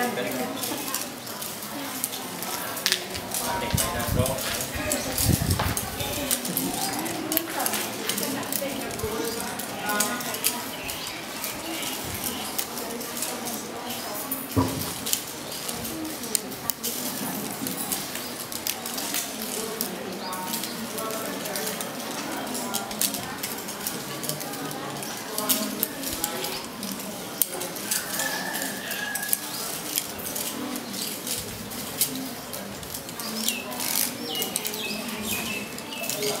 Thank. Thank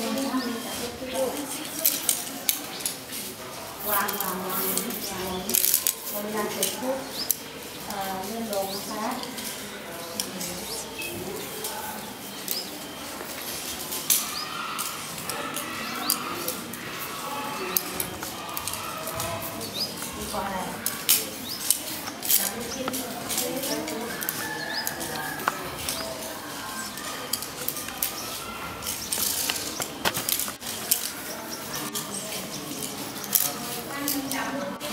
yeah. you. toàn vào vào một năm chục phút lên đồ sát qua này. Đóng chín, 本当。